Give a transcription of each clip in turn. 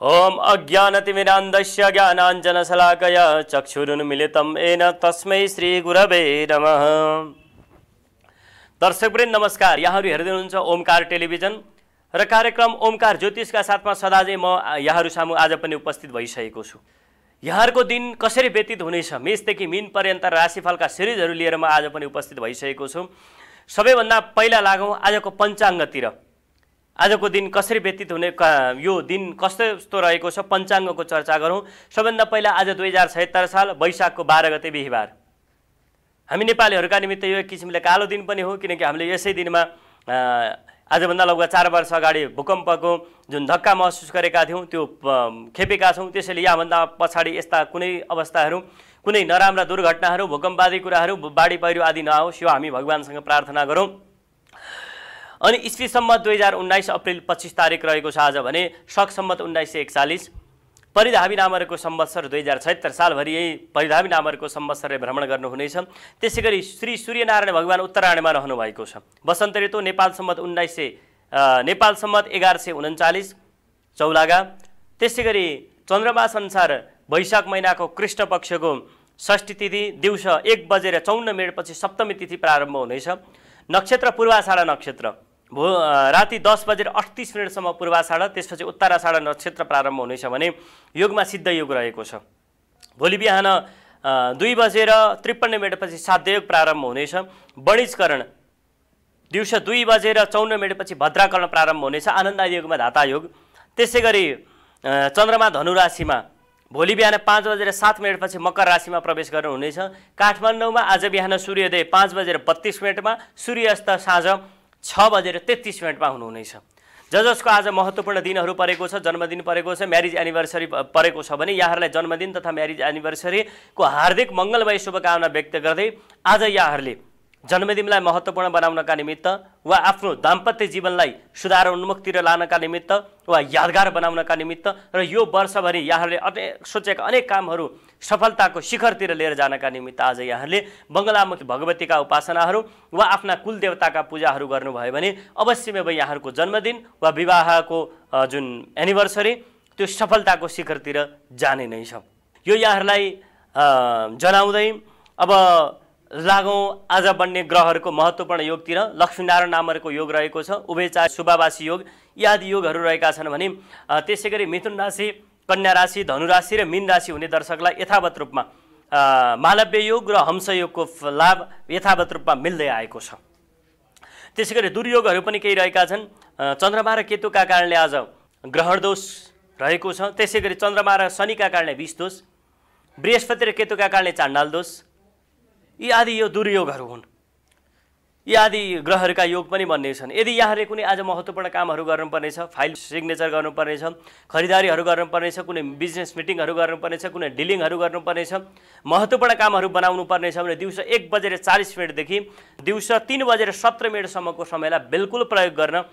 ॐ अज्ञानतिमिरान्धस्य ज्ञानाञ्जनशलाकया चक्षुरुन्मिलितं येन तस्मै श्रीगुरवे नमः। दर्शकवृन्द नमस्कार। यहाँहरू हेर्दै हुनुहुन्छ ओमकार टेलिभिजन र कार्यक्रम ओमकार ज्योतिषका साथमा सदा चाहिँ म यहाँहरू सामु आज पनि उपस्थित भइसकेको छु। यहाँहरूको दिन कसरी व्यतीत हुनेछ मेषदेखि मिन पर्यन्त राशिफलका सिरिजहरू लिएर म आज पनि उपस्थित भइसकेको छु। सबैभन्दा पहिला लागौँ आजको पञ्चाङ्गतिर। आजको दिन कसरी व्यतीत हुने यो दिन कस्तो रहेको छ पञ्चाङ्गको चर्चा गरौँ। सबभन्दा पहिला आज दुई हजार छयत्तर साल वैशाखको बाह्र गते बिहिबार। हामी नेपालीहरूका निमित्त यो एक किसिमले कालो दिन पनि हो किनकि हामीले यसै दिनमा आजभन्दा लगभग चार वर्ष अगाडि भूकम्पको जुन धक्का महसुस गरेका थियौँ त्यो खेपेका छौँ। त्यसैले यहाँभन्दा पछाडि यस्ता कुनै अवस्थाहरू कुनै नराम्रा दुर्घटनाहरू भूकम्प आदि कुराहरू बाढी पहिरो आदि नआओस् यो हामी भगवान्सँग प्रार्थना गरौँ। अनि इस्वी सम्मत दुई हजार उन्नाइस अप्रिल पच्चिस तारिक रहेको छ आज भने शक सम्मत उन्नाइस सय एकचालिस परिधावी नामहरूको सम्वत्सर दुई हजार छयत्तर सालभरि यही परिधावी नामहरूको सम्वत्सरले भ्रमण गर्नुहुनेछ। त्यसै गरी श्री सूर्यनारायण भगवान् उत्तरायणमा रहनुभएको छ। वसन्त ऋतु नेपाल सम्मत उन्नाइस सय अ, नेपाल सम्मत एघार सय उन्चालिस चौलागा। त्यसै गरी चन्द्रमास अनुसार वैशाख महिनाको कृष्ण पक्षको षष्ठी तिथि दिउँसो एक बजेर चौन्न मिनटपछि सप्तमी तिथि प्रारम्भ हुनेछ। नक्षत्र पूर्वाषाढा नक्षत्र। भो राति दस बजेर अठतिस मिनटसम्म पूर्वाषाढा त्यसपछि उत्तराषाढा नक्षत्र प्रारम्भ हुनेछ भने योगमा सिद्ध योग रहेको छ। भोलि बिहान दुई बजेर त्रिपन्न मिनटपछि साध्ययोग प्रारम्भ हुनेछ। वणिजकरण दिउँसो दुई बजेर चौन्न मिनटपछि भद्राकरण प्रारम्भ हुनेछ आनन्द योगमा धाता योग। त्यसै गरी चन्द्रमा धनु राशिमा भोलि बिहान पाँच बजेर सात मिनटपछि मकर राशिमा प्रवेश गर्नुहुनेछ। काठमाडौँमा आज बिहान सूर्योदय पाँच बजेर बत्तिस मिनटमा सूर्यास्त साँझ छ बजेर तेत्तिस मिनटमा हुनुहुनेछ। ज जसको आज महत्त्वपूर्ण दिनहरू परेको छ जन्मदिन परेको छ म्यारिज एनिभर्सरी परेको छ भने यहाँहरूलाई जन्मदिन तथा म्यारिज एनिभर्सरीको हार्दिक मङ्गलमय शुभकामना व्यक्त गर्दै आज यहाँहरूले जन्मदिनलाई महत्त्वपूर्ण बनाउनका निमित्त वा आफ्नो दाम्पत्य जीवनलाई सुधार उन्मुखतिर लानका निमित्त वा यादगार बनाउनका निमित्त र यो वर्षभरि यहाँहरूले अनेक सोचेका अनेक कामहरू सफलताको शिखरतिर लिएर जानका निमित्त आज यहाँहरूले बङ्गलामुखी भगवतीका उपासनाहरू वा आफ्ना कुलदेवताका पूजाहरू गर्नुभयो भने अवश्य नै यहाँहरूको जन्मदिन वा विवाहको जुन एनिभर्सरी त्यो सफलताको शिखरतिर जाने नै छ। यो यहाँहरूलाई जनाउँदै अब लागौँ। आज बन्ने ग्रहहरूको महत्त्वपूर्ण योगतिर लक्ष्मीनारायण नामहरूको योग रहेको छ। उभयचार शुभावासी योग। यी आदि योगहरू रहेका छन् भने त्यसै गरी मिथुन राशि कन्या राशि धनु राशि र मीन राशि हुने दर्शकलाई यथावत रूपमा मालव्य योग र हंसयोगको लाभ यथावत रूपमा मिल्दै आएको छ। त्यसै गरी दुर्योगहरू पनि केही रहेका छन्। चन्द्रमा र केतुका कारणले आज ग्रहण दोष रहेको छ। त्यसै गरी चन्द्रमा र शनिका कारणले विष दोष बृहस्पति र केतुका कारणले चाण्डाल दोष। यी आदि यो दुर्योगहरू हुन्। यी आदि ग्रहहरूका योग पनि बन्ने छन् यदि यहाँले कुनै आज महत्त्वपूर्ण कामहरू गर्नुपर्नेछ फाइल सिग्नेचर गर्नुपर्नेछ खरिदारीहरू गर्नुपर्नेछ कुनै बिजनेस मिटिङहरू गर्नुपर्नेछ कुनै डिलिङहरू गर्नुपर्नेछ महत्त्वपूर्ण कामहरू बनाउनु पर्नेछ भने दिउँसो एक बजेर चालिस मिनटदेखि दिउँसो तिन बजेर सत्र मिनटसम्मको समयलाई बिल्कुल प्रयोग गर्न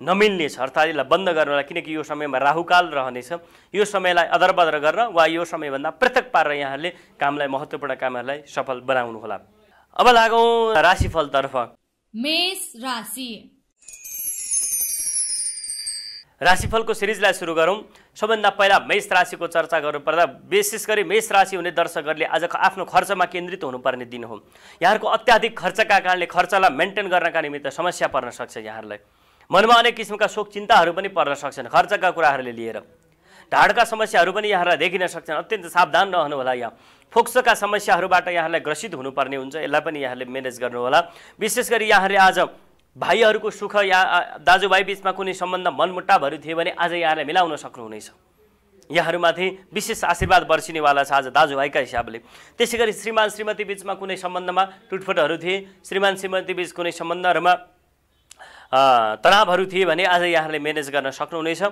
नमिल्नेछ अर्थात् यसलाई बन्द गर्नलाई किनकि यो समयमा राहुकाल रहनेछ। यो समयलाई अदरबदर गर्न वा यो समयभन्दा पृथक पारेर यहाँहरूले कामलाई महत्त्वपूर्ण कामहरूलाई सफल बनाउनुहोला अब लागौँ राशिफलतर्फ मेष राशि। राशिफलको सिरिजलाई सुरु गरौँ। सबभन्दा पहिला मेष राशिको चर्चा गर्नुपर्दा विशेष गरी मेष राशि हुने दर्शकहरूले आज आफ्नो खर्चमा केन्द्रित हुनुपर्ने दिन हो। यहाँहरूको अत्याधिक खर्चका कारणले खर्चलाई मेन्टेन गर्नका निमित्त समस्या पर्न सक्छ यहाँहरूलाई। मनमा अनेक किसिमका शोक चिन्ताहरू पनि पर्न सक्छन्। खर्चका कुराहरूले लिएर। ढाडका समस्याहरू पनि यहाँहरूलाई देखिन सक्छन्। अत्यन्त सावधान रहनुहोला यहाँ। फोक्सोका समस्याहरूबाट यहाँलाई ग्रसित हुनुपर्ने हुन्छ। यसलाई पनि यहाँले म्यानेज गर्नुहोला। विशेष गरी यहाँहरूले आज भाइहरूको सुख या दाजुभाइ बिचमा कुनै सम्बन्ध मनमुटावहरू थिए भने आज यहाँले मिलाउन सक्नुहुनेछ। यहाँहरूमाथि विशेष आशीर्वाद वर्षिनेवाला छ आज दाजुभाइका हिसाबले। त्यसै गरी श्रीमान श्रीमती बिचमा कुनै सम्बन्धमा टुटफुटहरू थिए। श्रीमान श्रीमती बिच कुनै सम्बन्धहरूमा तनावहरू थिए भने आज यहाँले म्यानेज गर्न सक्नुहुनेछ।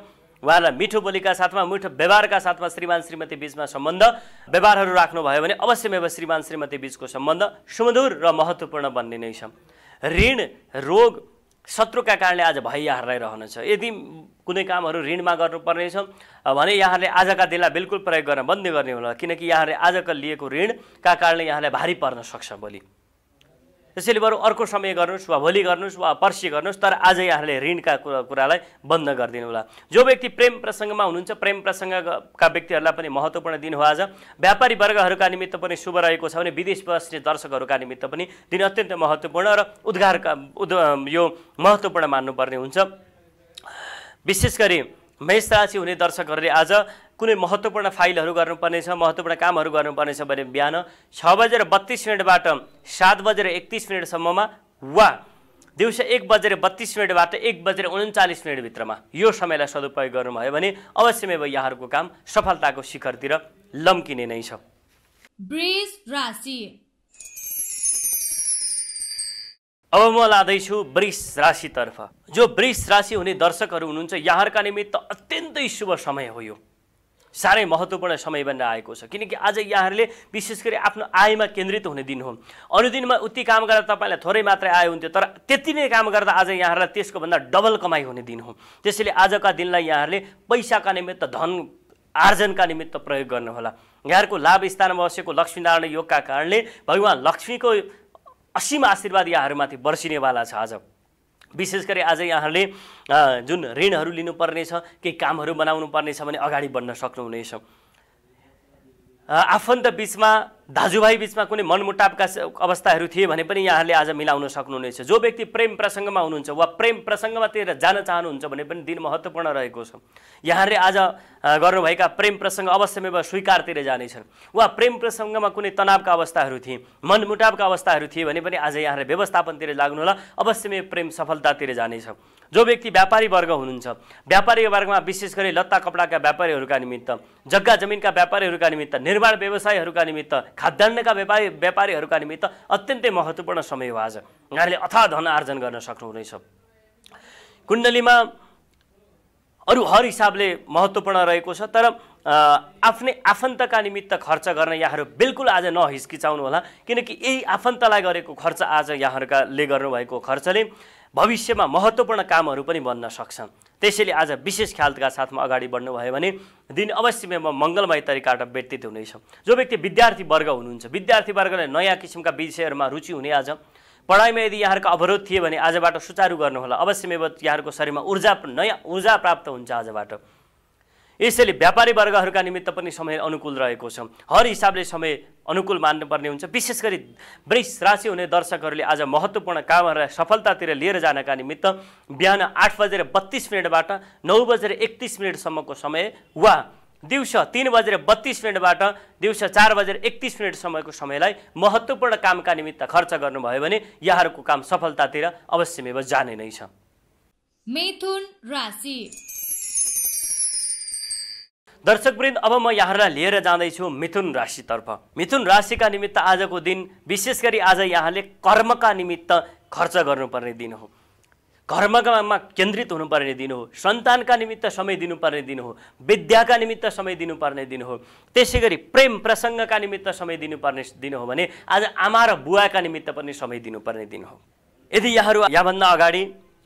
उहाँलाई मिठो बोलीका साथमा मिठो व्यवहारका साथमा श्रीमान श्रीमती बिचमा सम्बन्ध व्यवहारहरू राख्नुभयो भने अवश्यमेव श्रीमान श्रीमती बिचको सम्बन्ध सुमधुर र महत्त्वपूर्ण बन्ने नै छ। ऋण रोग शत्रुका कारणले आज भइ यहाँहरूलाई रहनेछ। यदि कुनै कामहरू ऋणमा गर्नुपर्नेछ भने यहाँले आजका दिनलाई बिल्कुल प्रयोग गर्न बन्द गर्ने होला। किनकि यहाँले आजका लिएको ऋणका कारणले यहाँलाई भारी पर्न सक्छ भोलि त्यसैले बरु अर्को समय गर्नुहोस् वा भोलि गर्नुहोस् वा पर्सि गर्नुहोस् तर आज यहाँहरूले ऋणका कुरा कुरालाई बन्द गरिदिनु होला। जो व्यक्ति प्रेम प्रसङ्गमा हुनुहुन्छ प्रेम प्रसङ्गका व्यक्तिहरूलाई पनि महत्त्वपूर्ण दिन हो आज। व्यापारी वर्गहरूका निमित्त पनि शुभ रहेको छ भने विदेश बस्ने दर्शकहरूका निमित्त पनि दिन अत्यन्त महत्त्वपूर्ण र उद्घारका उद् यो महत्त्वपूर्ण मान्नुपर्ने हुन्छ। विशेष गरी मेष राशि हुने दर्शकहरूले आज कुनै महत्त्वपूर्ण फाइलहरू गर्नुपर्नेछ महत्त्वपूर्ण कामहरू गर्नुपर्नेछ भने बिहान छ बजेर बत्तिस मिनटबाट सात बजेर एकतिस मिनटसम्ममा वा दिउँसो एक बजेर बत्तिस मिनटबाट एक बजेर उन्चालिस मिनटभित्रमा यो समयलाई सदुपयोग गर्नुभयो भने अवश्य नै यहाँहरूको काम सफलताको शिखरतिर लम्किने नै छ। अब म लाँदैछु वृष राशितर्फ। जो वृष राशि हुने दर्शकहरू हुनुहुन्छ यहाँहरूका निमित्त अत्यन्तै शुभ समय हो यो। साह्रै महत्त्वपूर्ण समय बनेर आएको छ। किनकि आज यहाँहरूले विशेष गरी आफ्नो आयमा केन्द्रित हुने दिन हो। अरू दिनमा उति काम गर्दा तपाईँलाई थोरै मात्रै आय हुन्थ्यो तर त्यति नै काम गर्दा आज यहाँहरूलाई त्यसको भन्दा डबल कमाइ हुने दिन हो। त्यसैले आजका दिनलाई यहाँहरूले पैसाका निमित्त धन आर्जनका निमित्त प्रयोग गर्नुहोला। यहाँहरूको लाभ स्थानमा बसेको लक्ष्मीनारायण योगका कारणले भगवान् लक्ष्मीको असीम आशीर्वाद यहाँहरूमाथि बर्सिनेवाला छ आज। विशेष गरी आज यहाँहरूले जुन ऋणहरू लिनुपर्नेछ केही कामहरू बनाउनु पर्नेछ भने अगाडि बढ्न सक्नुहुनेछ। आफन्त बिचमा दाजुभाइ बिचमा कुनै मनमुटावका अवस्थाहरू थिए भने पनि यहाँहरूले आज मिलाउन सक्नुहुनेछ। जो व्यक्ति प्रेम प्रसङ्गमा हुनुहुन्छ वा प्रेम प्रसङ्गमातिर जान चाहनुहुन्छ भने पनि दिन महत्त्वपूर्ण रहेको छ। यहाँहरूले आज गर्नुभएका प्रेम प्रसङ्ग अवश्यमै स्वीकारतिर जानेछन् वा प्रेम प्रसङ्गमा कुनै तनावका अवस्थाहरू थिए मनमुटावका अवस्थाहरू थिए भने पनि आज यहाँहरूले व्यवस्थापनतिर लाग्नुहोला अवश्यमै प्रेम सफलतातिर जानेछ। जो व्यक्ति व्यापारी वर्ग हुनुहुन्छ व्यापारी वर्गमा विशेष गरी लत्ता कपडाका व्यापारीहरूका निमित्त जग्गा जमिनका व्यापारीहरूका निमित्त निर्माण व्यवसायहरूका निमित्त खाद्यान्नका व्यापारी व्यापारीहरूका निमित्त अत्यन्तै महत्त्वपूर्ण समय हो आज। यहाँले अथाह धन आर्जन गर्न सक्नुहुनेछ। कुण्डलीमा अरू हर हिसाबले महत्त्वपूर्ण रहेको छ तर आफ्नै आफन्तका निमित्त खर्च गर्न यहाँहरू बिल्कुल आज नहिस्किचाउनु होला किनकि यही आफन्तलाई गरेको खर्च आज यहाँहरूकाले गर्नुभएको खर्चले भविष्यमा महत्त्वपूर्ण कामहरू पनि बन्न सक्छन्। त्यसैले आज विशेष ख्यालका साथमा अगाडि बढ्नुभयो भने दिन अवश्य म मङ्गलमय तरिकाबाट व्यतीत हुनेछ। जो व्यक्ति विद्यार्थी वर्ग हुनुहुन्छ विद्यार्थी वर्गले नयाँ किसिमका विषयहरूमा रुचि हुने आज पढाइमा यदि यहाँहरूको अवरोध थिए भने आजबाट सुचारू गर्नुहोला। अवश्य यहाँहरूको शरीरमा ऊर्जा नयाँ ऊर्जा प्राप्त हुन्छ आजबाट। यसैले व्यापारी वर्गहरूका निमित्त पनि समय अनुकूल रहेको छ। हर हिसाबले समय अनुकूल मान्नुपर्ने हुन्छ। विशेष गरी वृष राशि हुने दर्शकहरूले आज महत्त्वपूर्ण कामहरूलाई सफलतातिर लिएर जानका निमित्त बिहान आठ बजेर बत्तिस मिनटबाट नौ बजेर एकतिस मिनटसम्मको समय वा दिउँसो तिन बजेर बत्तिस मिनटबाट दिउँसो चार बजेर एकतिस मिनटसम्मको समयलाई महत्त्वपूर्ण कामका निमित्त खर्च गर्नुभयो भने यहाँहरूको काम सफलतातिर अवश्यमेव जाने नै छ। मिथुन राशि दर्शकवृन्द अब म यहाँलाई लिएर जाँदैछु मिथुन राशितर्फ। मिथुन राशिका निमित्त आजको दिन विशेष गरी आज यहाँले कर्मका निमित्त खर्च गर्नुपर्ने दिन हो। कर्मकामा केन्द्रित हुनुपर्ने दिन हो। सन्तानका निमित्त समय दिनुपर्ने दिन हो। विद्याका निमित्त समय दिनुपर्ने दिन हो। त्यसै गरी प्रेम प्रसङ्गका निमित्त समय दिनुपर्ने दिन हो भने आज आमा र बुवाका निमित्त पनि समय दिनुपर्ने दिन हो। यदि यहाँहरू यहाँभन्दा अगाडि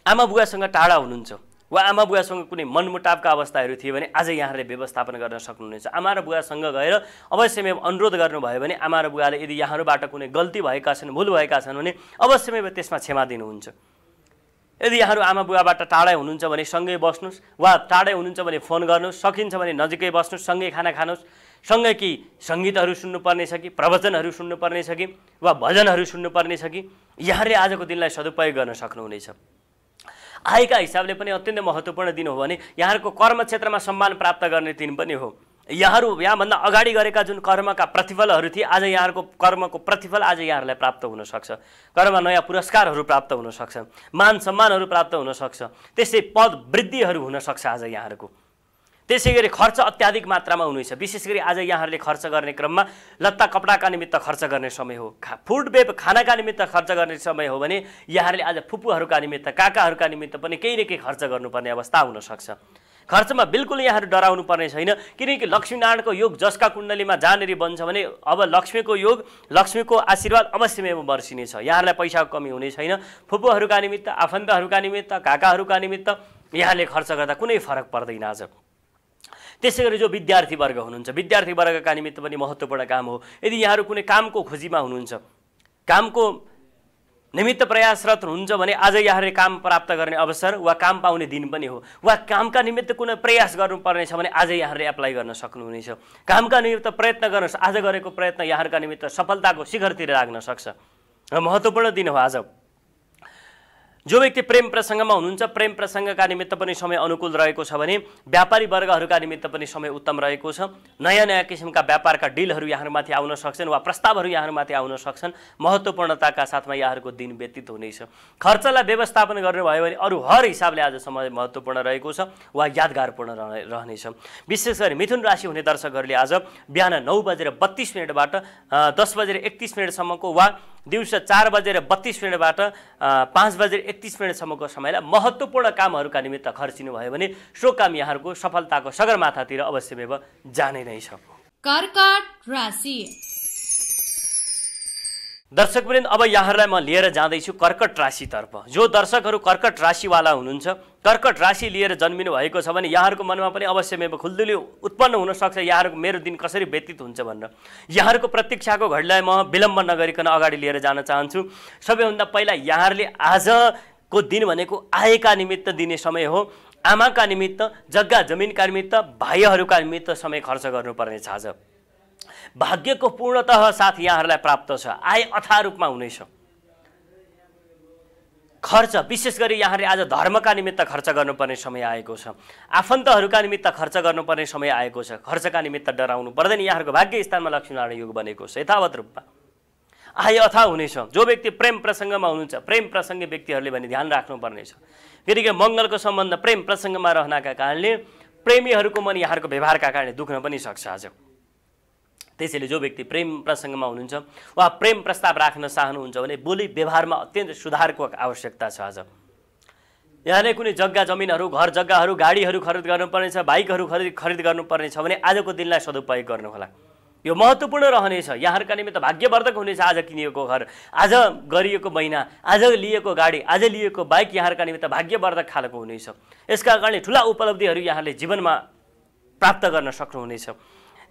आमा बुवासँग टाढा हुनुहुन्छ वा आमा बुवासँग कुनै मनमुटावका अवस्थाहरू थिए भने आज यहाँहरूले व्यवस्थापन गर्न सक्नुहुनेछ। आमा र बुवासँग गएर अवश्यमै अनुरोध गर्नुभयो भने आमा र बुवाले यदि यहाँहरूबाट कुनै गल्ती भएका छन् भुल भएका छन् भने अवश्यमै त्यसमा क्षमा दिनुहुन्छ। यदि यहाँहरू आमा बुवाबाट टाढै हुनुहुन्छ भने सँगै बस्नुहोस् वा टाढै हुनुहुन्छ भने फोन गर्नुहोस् सकिन्छ भने नजिकै बस्नुहोस् सँगै खाना खानुहोस् सँगै कि सङ्गीतहरू सुन्नुपर्ने छ कि प्रवचनहरू सुन्नुपर्ने छ कि वा भजनहरू सुन्नुपर्ने छ कि यहाँले आजको दिनलाई सदुपयोग गर्न सक्नुहुनेछ। आएका हिसाबले पनि अत्यन्तै महत्त्वपूर्ण दिन हो भने यहाँहरूको कर्म क्षेत्रमा सम्मान प्राप्त गर्ने दिन पनि हो। यहाँहरू यहाँभन्दा अगाडि गरेका जुन कर्मका प्रतिफलहरू थिए आज यहाँहरूको कर्मको प्रतिफल आज यहाँहरूलाई प्राप्त हुनसक्छ कर्ममा नयाँ पुरस्कारहरू प्राप्त हुनसक्छ मान सम्मानहरू प्राप्त हुनसक्छ त्यसै पद वृद्धिहरू हुनसक्छ आज यहाँहरूको। त्यसै गरी खर्च अत्याधिक मात्रामा हुनेछ विशेष गरी आज यहाँहरूले खर्च गर्ने क्रममा लत्ता कपडाका निमित्त खर्च गर्ने समय हो खा फुड बेप खानाका निमित्त खर्च गर्ने समय हो भने यहाँहरूले आज फुपूहरूका निमित्त काकाहरूका निमित्त पनि केही न केही खर्च गर्नुपर्ने अवस्था हुनसक्छ खर्चमा बिल्कुल यहाँहरू डराउनु पर्ने छैन किनकि लक्ष्मीनारायणको योग जसका कुण्डलीमा जहाँनिर बन्छ भने अब लक्ष्मीको योग लक्ष्मीको आशीर्वाद अवश्यमै वर्षिनेछ यहाँहरूलाई पैसाको कमी हुने छैन। फुपूहरूका निमित्त आफन्तहरूका निमित्त काकाहरूका निमित्त यहाँले खर्च गर्दा कुनै फरक पर्दैन आज। त्यसै गरी जो विद्यार्थी वर्ग हुनुहुन्छ विद्यार्थी वर्गका निमित्त पनि महत्त्वपूर्ण काम हो। यदि यहाँहरू कुनै कामको खोजीमा हुनुहुन्छ कामको निमित्त प्रयासरत हुनुहुन्छ भने आज यहाँहरूले काम प्राप्त गर्ने अवसर वा काम पाउने दिन पनि हो। वा कामका निमित्त कुनै प्रयास गर्नुपर्ने छ भने आज यहाँहरूले एप्लाई गर्न सक्नुहुनेछ। कामका निमित्त प्रयत्न गर्नुहोस्। आज गरेको प्रयत्न यहाँहरूका निमित्त सफलताको शिखरतिर लाग्न सक्छ। र महत्त्वपूर्ण दिन हो आज। जो व्यक्ति प्रेम प्रसङ्गमा हुनुहुन्छ प्रेम प्रसङ्गका निमित्त पनि समय अनुकूल रहेको छ भने व्यापारी वर्गहरूका निमित्त पनि समय उत्तम रहेको छ। नयाँ नयाँ किसिमका व्यापारका डिलहरू यहाँहरूमाथि आउन सक्छन् वा प्रस्तावहरू यहाँहरूमाथि आउन सक्छन्। महत्त्वपूर्णताका साथमा यहाँहरूको दिन व्यतीत हुनेछ। खर्चलाई व्यवस्थापन गर्नुभयो भने अरू हर हिसाबले आज समय महत्त्वपूर्ण रहेको छ वा यादगारपूर्ण रह- रहनेछ। विशेष गरी मिथुन राशि हुने दर्शकहरूले आज बिहान नौ बजेर बत्तिस मिनटबाट दस बजेर एकतिस मिनटसम्मको वा दिउँसो चार बजेर बत्तिस मिनटबाट पाँच बजेर एकतिस मिनटसम्मको समयलाई महत्त्वपूर्ण कामहरूका निमित्त खर्चिनु भयो भने सो काम यहाँहरूको सफलताको सगरमाथातिर अवश्यमेव जाने नै छ। कर्कट राशि। दर्शकवृन्द अब यहाँहरूलाई म लिएर जाँदैछु कर्कट राशितर्फ। जो दर्शकहरू कर्कट राशिवाला हुनुहुन्छ कर्कट राशि लिएर जन्मिनु भएको छ भने यहाँहरूको मनमा पनि अवश्यमेव खुल्दुली उत्पन्न हुनसक्छ यहाँहरूको मेरो दिन कसरी व्यतीत हुन्छ भनेर। यहाँहरूको प्रतीक्षाको घडीलाई म विलम्ब नगरिकन अगाडि लिएर जान चाहन्छु। सबैभन्दा पहिला यहाँहरूले आजको दिन भनेको आएका निमित्त दिने समय हो। आमाका निमित्त जग्गा जमिनका निमित्त भाइहरूका निमित्त समय खर्च गर्नुपर्नेछ आज। भाग्यको पूर्णतः साथ यहाँहरूलाई प्राप्त छ। आय अथा रूपमा हुनेछ। खर्च विशेष गरी यहाँले आज धर्मका निमित्त खर्च गर्नुपर्ने समय आएको छ। आफन्तहरूका निमित्त खर्च गर्नुपर्ने समय आएको छ। खर्चका निमित्त डराउनु पर्दैन। यहाँहरूको भाग्य स्थानमा लक्ष्मीनारायण योग बनेको छ यथावत रूपमा। आय अथा हुनेछ। जो व्यक्ति प्रेम प्रसङ्गमा हुनुहुन्छ प्रेम प्रसङ्गी व्यक्तिहरूले भने ध्यान राख्नुपर्नेछ। किनकि मङ्गलको सम्बन्ध प्रेम प्रसङ्गमा रहनाका कारणले प्रेमीहरूको मन यहाँहरूको व्यवहारका कारणले दुख्न पनि सक्छ आज। त्यसैले जो व्यक्ति प्रेम प्रसङ्गमा हुनुहुन्छ वा प्रेम प्रस्ताव राख्न चाहनुहुन्छ भने बोली व्यवहारमा अत्यन्त सुधारको आवश्यकता छ आज। यहाँले कुनै जग्गा जमिनहरू घर जग्गाहरू गाडीहरू खरिद गर्नुपर्नेछ बाइकहरू खरिद खरिद गर्नुपर्नेछ भने आजको दिनलाई सदुपयोग गर्नुहोला। यो महत्त्वपूर्ण रहनेछ। यहाँहरूका निमित्त भाग्यवर्धक हुनेछ आज किनिएको घर आज गरिएको महिना आज लिएको गाडी आज लिएको बाइक यहाँहरूका निमित्त भाग्यवर्धक खालको हुनेछ। यसका कारणले ठुला उपलब्धिहरू यहाँले जीवनमा प्राप्त गर्न सक्नुहुनेछ।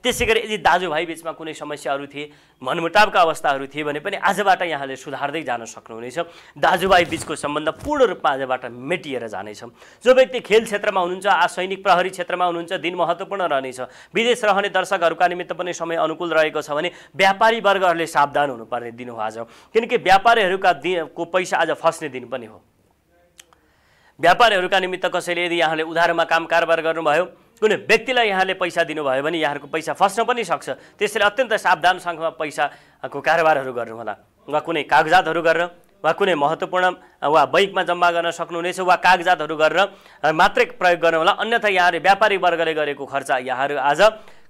त्यसै गरी यदि दाजुभाइ बिचमा कुनै समस्याहरू थिए मनमुटावका अवस्थाहरू थिए भने पनि आजबाट यहाँले सुधार्दै जान सक्नुहुनेछ। दाजुभाइ बिचको सम्बन्ध पूर्ण रूपमा आजबाट मेटिएर जानेछ। जो व्यक्ति खेल क्षेत्रमा हुनुहुन्छ आ सैनिक प्रहरी क्षेत्रमा हुनुहुन्छ दिन महत्त्वपूर्ण रहनेछ। विदेश रहने दर्शकहरूका निमित्त पनि समय अनुकूल रहेको छ भने व्यापारी वर्गहरूले सावधान हुनुपर्ने दिन हो आज। किनकि व्यापारीहरूका दिन को पैसा आज फस्ने दिन पनि हो। व्यापारीहरूका निमित्त कसैले यदि यहाँले उधारोमा काम कारोबार गर्नुभयो कुनै व्यक्तिलाई यहाँले पैसा दिनुभयो भने यहाँहरूको पैसा फस्न पनि सक्छ। त्यसैले अत्यन्त सावधानसँगमा पैसाको कारोबारहरू गर्नुहोला। वा कुनै कागजातहरू गरेर वा कुनै महत्त्वपूर्ण वा बैङ्कमा जम्मा गर्न सक्नुहुनेछ वा कागजातहरू गरेर मात्रै प्रयोग गर्नुहोला। अन्यथा यहाँले व्यापारी वर्गले गरेको खर्च यहाँहरू आज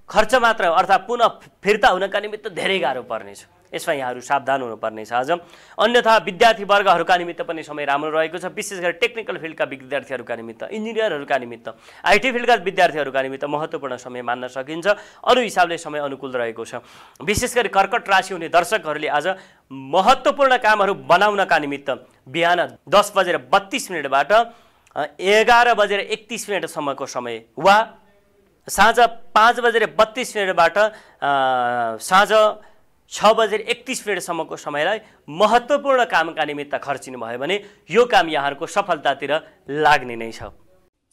खर्च मात्र अर्थात् पुनः फिर्ता हुनका निमित्त धेरै गाह्रो पर्नेछ। यसमा यहाँहरू सावधान हुनुपर्नेछ आज। अन्यथा विद्यार्थी वर्गहरूका निमित्त पनि समय राम्रो रहेको छ। विशेष गरी टेक्निकल फिल्डका विद्यार्थीहरूका निमित्त इन्जिनियरहरूका निमित्त आइटी फिल्डका विद्यार्थीहरूका निमित्त महत्त्वपूर्ण समय मान्न सकिन्छ। अरू हिसाबले समय अनुकूल रहेको छ। विशेष गरी कर्कट राशि हुने दर्शकहरूले आज महत्त्वपूर्ण कामहरू बनाउनका निमित्त बिहान दस बजेर बत्तिस मिनटबाट एघार बजेर एकतिस मिनटसम्मको समय वा साँझ पाँच बजेर बत्तिस मिनटबाट साँझ छ बजेर एकतिस मिनटसम्मको समयलाई महत्त्वपूर्ण कामका निमित्त खर्चिनु भयो भने यो काम यहाँहरूको सफलतातिर लाग्ने नै छ।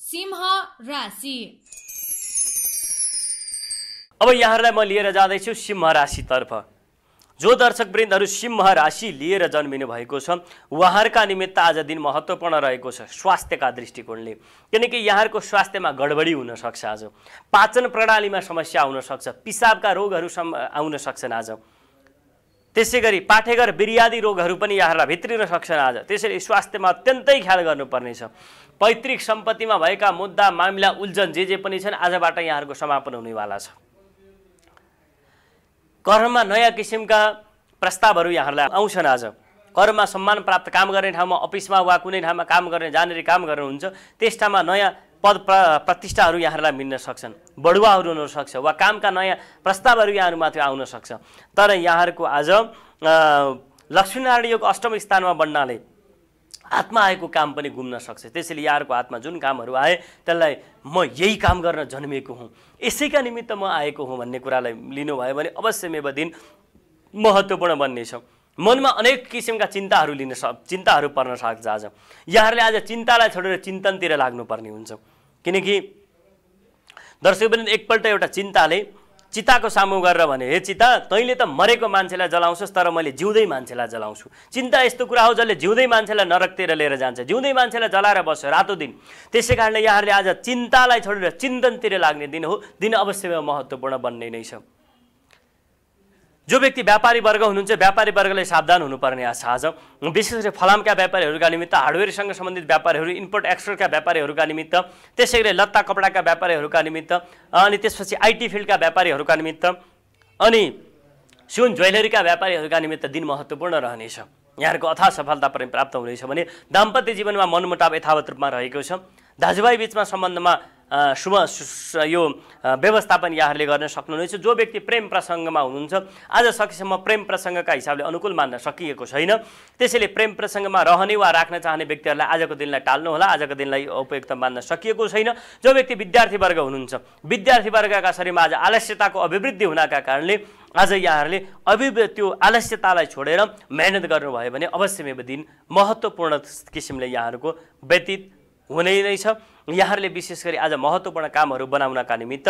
सिंह राशि। अब यहाँहरूलाई म लिएर जाँदैछु सिंह राशितर्फ। जो दर्शकवृन्दहरू सिंह राशि लिएर जन्मिनु भएको छ उहाँहरूका निमित्त आज दिन महत्त्वपूर्ण रहेको छ स्वास्थ्यका दृष्टिकोणले। किनकि यहाँहरूको स्वास्थ्यमा गडबडी हुनसक्छ आज। पाचन प्रणालीमा समस्या आउन सक्छ पिसाबका रोगहरू सम आउन सक्छन् आज। त्यसै गरी पाठेघर बिरियादी रोगहरू पनि यहाँहरूलाई भित्रिन सक्छन् आज। त्यसैले स्वास्थ्यमा अत्यन्तै ख्याल गर्नुपर्नेछ। पैतृक सम्पत्तिमा भएका मुद्दा मामिला उल्झन जे जे पनि छन् आजबाट यहाँहरूको समापन हुनेवाला छ। कर्ममा नयाँ किसिमका प्रस्तावहरू यहाँहरूलाई आउँछन् आज। कर्ममा सम्मान प्राप्त काम गर्ने ठाउँमा अफिसमा वा कुनै ठाउँमा काम गर्ने जहाँनिर काम गर्नुहुन्छ त्यस ठाउँमा नयाँ पद प्र प्रतिष्ठाहरू यहाँहरूलाई मिल्न सक्छन्। बढुवाहरू हुनसक्छ वा कामका नयाँ प्रस्तावहरू यहाँहरूमाथि आउन सक्छ। तर यहाँहरूको आज लक्ष्मीनारायण योग अष्टम स्थानमा बढ्नाले आत्मा आएको काम पनि घुम्न सक्छ। त्यसैले यहाँहरूको हातमा जुन कामहरू आए त्यसलाई म यही काम गर्न जन्मिएको हुँ। यसैका निमित्त म आएको हुँ भन्ने कुरालाई लिनुभयो भने अवश्यमेव दिन महत्त्वपूर्ण बन्नेछ। मनमा अनेक किसिमका चिन्ताहरू लिन सक् चिन्ताहरू पर्न सक्छ आज। यहाँहरूले आज चिन्तालाई छोडेर चिन्तनतिर लाग्नुपर्ने हुन्छ। किनकि दर्शक पनि एकपल्ट एउटा चिन्ताले चिताको सामु गरेर भने हे चिता तैँले त मरेको मान्छेलाई जलाउँछस् तर मैले जिउँदै मान्छेलाई जलाउँछु। चिन्ता यस्तो कुरा हो जसले जिउँदै मान्छेलाई नरकतिर लिएर जान्छ। जिउँदै मान्छेलाई जलाएर बस्छ रातो दिन। त्यसै कारणले यहाँहरूले आज चिन्तालाई छोडेर चिन्तनतिर लाग्ने दिन हो। दिन अवश्यमै महत्त्वपूर्ण बन्ने नै छ। जो व्यक्ति व्यापारी वर्ग हुनुहुन्छ व्यापारी वर्गले सावधान हुनुपर्ने आज। विशेष गरी फलामका व्यापारीहरूका निमित्त हार्डवेयरसँग सम्बन्धित व्यापारीहरू इम्पोर्ट एक्सपोर्टका व्यापारीहरूका निमित्त त्यसै गरी लत्ता कपडाका व्यापारीहरूका निमित्त अनि त्यसपछि आइटी फिल्डका व्यापारीहरूका निमित्त अनि सुन ज्वेलरीका व्यापारीहरूका निमित्त दिन महत्त्वपूर्ण रहनेछ। यहाँहरूको अथा सफलता पनि प्राप्त हुनेछ भने दाम्पत्य जीवनमा मनमुटाव यथावत रूपमा रहेको छ। दाजुभाइ बिचमा सम्बन्धमा शुभ यो व्यवस्थापन यहाँहरूले गर्न सक्नुहुनेछ। जो व्यक्ति प्रेम प्रसङ्गमा हुनुहुन्छ आज सकेसम्म प्रेम प्रसङ्गका हिसाबले अनुकूल मान्न सकिएको छैन। त्यसैले प्रेम प्रसङ्गमा रहने वा राख्न चाहने व्यक्तिहरूलाई आजको दिनलाई टाल्नुहोला। आजको दिनलाई उपयुक्त मान्न सकिएको छैन। जो व्यक्ति विद्यार्थी वर्ग हुनुहुन्छ विद्यार्थी वर्गका शरीरमा आज आलस्यताको अभिवृद्धि हुनका कारणले आज यहाँहरूले अभिवृद्धि त्यो आलस्यतालाई छोडेर मेहनत गर्नुभयो भने अवश्य दिन महत्त्वपूर्ण किसिमले यहाँहरूको व्यतीत हुने नै छ। यहाँहरूले विशेष गरी आज महत्त्वपूर्ण कामहरू बनाउनका निमित्त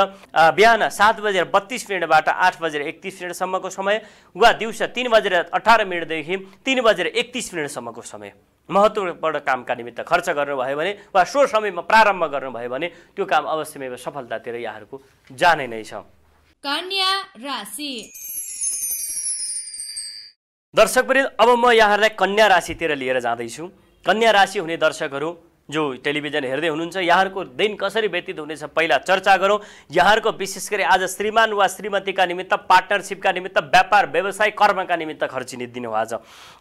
बिहान सात बजेर बत्तिस मिनटबाट आठ बजेर एकतिस मिनटसम्मको समय वा दिउँसो तिन बजेर अठार मिनटदेखि तिन बजेर एकतिस मिनटसम्मको समय। महत्त्वपूर्ण कामका निमित्त खर्च गर्नुभयो भने वा सो समयमा प्रारम्भ गर्नुभयो भने त्यो काम अवश्यमै सफलतातिर यहाँहरूको जाने नै छ। कन्या राशि। दर्शक अब म यहाँहरूलाई कन्या राशितिर लिएर जाँदैछु। कन्या राशि हुने दर्शकहरू जो टेलिभिजन हेर्दै हुनुहुन्छ यहाँहरूको दिन कसरी व्यतीत हुनेछ पहिला चर्चा गरौँ। यहाँहरूको विशेष गरी आज श्रीमान वा श्रीमतीका निमित्त पार्टनरसिपका निमित्त व्यापार व्यवसाय कर्मका निमित्त खर्चिने दिन हो आज।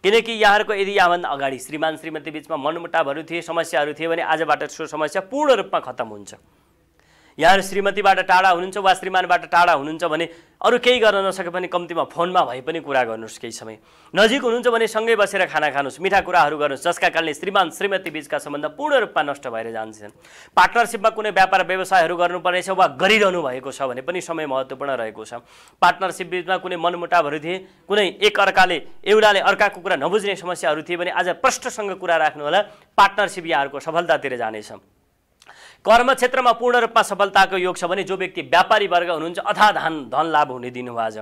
किनकि यहाँहरूको यदि यहाँभन्दा अगाडि श्रीमान श्रीमती बिचमा मनमुटावहरू थिए समस्याहरू थिए भने आजबाट सो समस्या पूर्ण रूपमा खत्तम हुन्छ। यहाँहरू श्रीमतीबाट टाढा हुनुहुन्छ वा श्रीमानबाट टाढा हुनुहुन्छ भने अरू केही गर्न नसके पनि कम्तीमा फोनमा भए पनि कुरा गर्नुहोस् केही समय। नजिक हुनुहुन्छ भने सँगै बसेर खाना खानुहोस् मिठा कुराहरू गर्नुहोस् जसका कारणले श्रीमान श्रीमती बिचका सम्बन्ध पूर्ण रूपमा नष्ट भएर जान्छन्। पार्टनरसिपमा कुनै व्यापार व्यवसायहरू गर्नुपर्नेछ वा गरिरहनु भएको छ भने पनि समय महत्त्वपूर्ण रहेको छ। पार्टनरसिप बिचमा कुनै मनमुटावहरू थिए कुनै एक अर्काले एउटाले अर्काको कुरा नबुझ्ने समस्याहरू थिए भने आज प्रष्टसँग कुरा राख्नु होला पार्टनरसिप यहाँहरूको सफलतातिर जानेछ। कर्म क्षेत्रमा पूर्ण रूपमा सफलताको योग छ भने जो व्यक्ति व्यापारी वर्ग हुनुहुन्छ अथा धन धन लाभ हुने दिन हो आज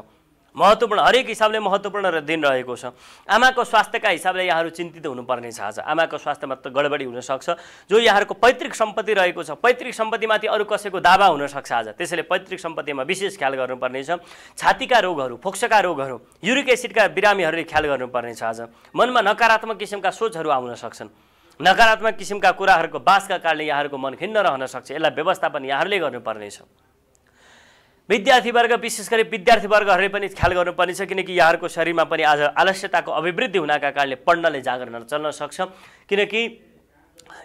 महत्त्वपूर्ण हरेक हिसाबले महत्त्वपूर्ण दिन रहेको छ। आमाको स्वास्थ्यका हिसाबले यहाँहरू चिन्तित हुनुपर्ने छ आज। आमाको स्वास्थ्यमा त गडबडी हुनसक्छ जो यहाँहरूको पैतृक सम्पत्ति रहेको छ पैतृक सम्पत्तिमाथि अरू कसैको दावा हुनसक्छ आज। त्यसैले पैतृक सम्पत्तिमा विशेष ख्याल गर्नुपर्नेछ छातीका रोगहरू फोक्सोका रोगहरू युरिक एसिडका बिरामीहरूले ख्याल गर्नुपर्नेछ आज। मनमा नकारात्मक किसिमका सोचहरू आउन सक्छन्। नकारात्मक किसिमका कुराहरूको बासका कारणले यहाँहरूको मन खिन्न रहन सक्छ। यसलाई व्यवस्थापन यहाँहरूले गर्नुपर्नेछ। विद्यार्थी वर्ग विशेष गरी विद्यार्थी वर्गहरूले पनि ख्याल गर्नुपर्नेछ किनकि यहाँहरूको शरीरमा पनि आज आलस्यताको अभिवृद्धि हुनका कारणले पढ्नले जाँगर नचल्न सक्छ। किनकि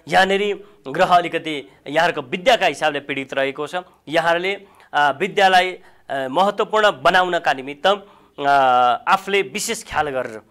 यहाँनिर ग्रह अलिकति यहाँहरूको विद्याका हिसाबले पीडित रहेको छ। यहाँहरूले विद्यालाई महत्त्वपूर्ण बनाउनका निमित्त आफूले विशेष ख्याल गरेर